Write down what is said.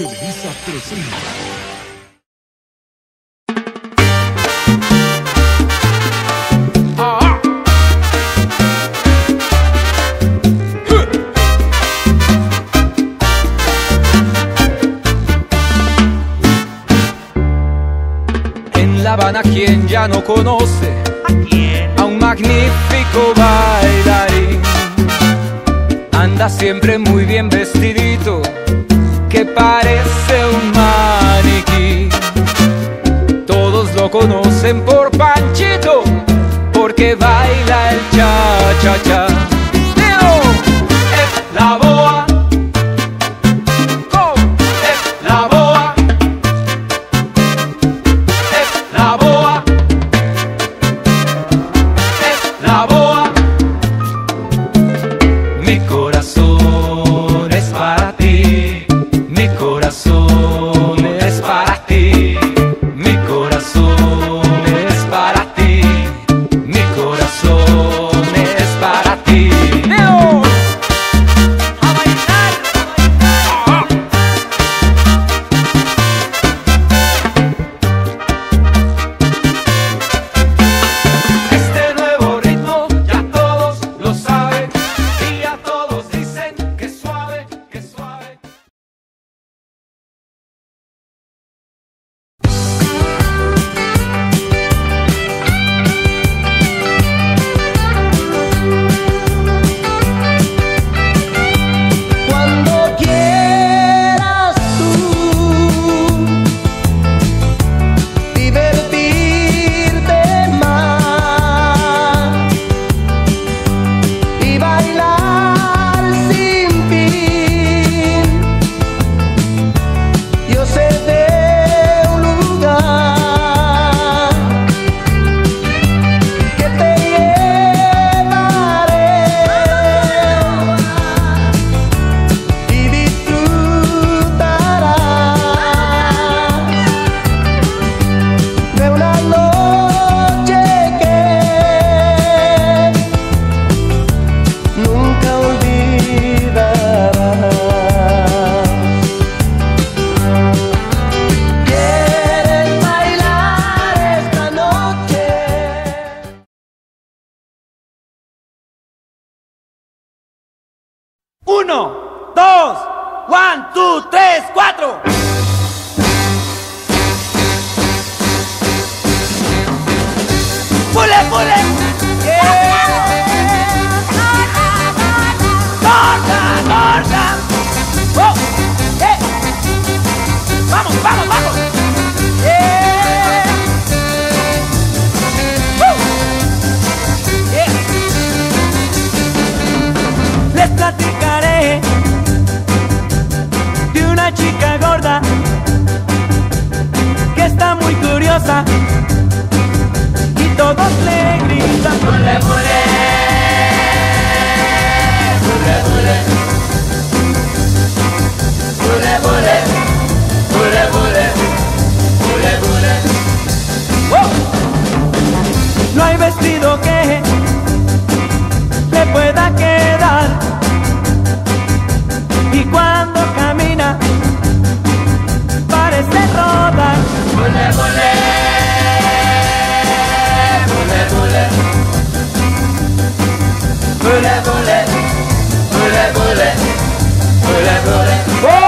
Televisa presenta. La Habana quien ya no conoce ¿A, a un magnífico bailarín. Anda siempre muy bien vestidito. Que parece conocen por Panchito, porque baila el cha-cha-cha. Es la boa, es la boa, es la boa, Es la boa. Mi corazón es para ti, mi corazón. dança. Oh!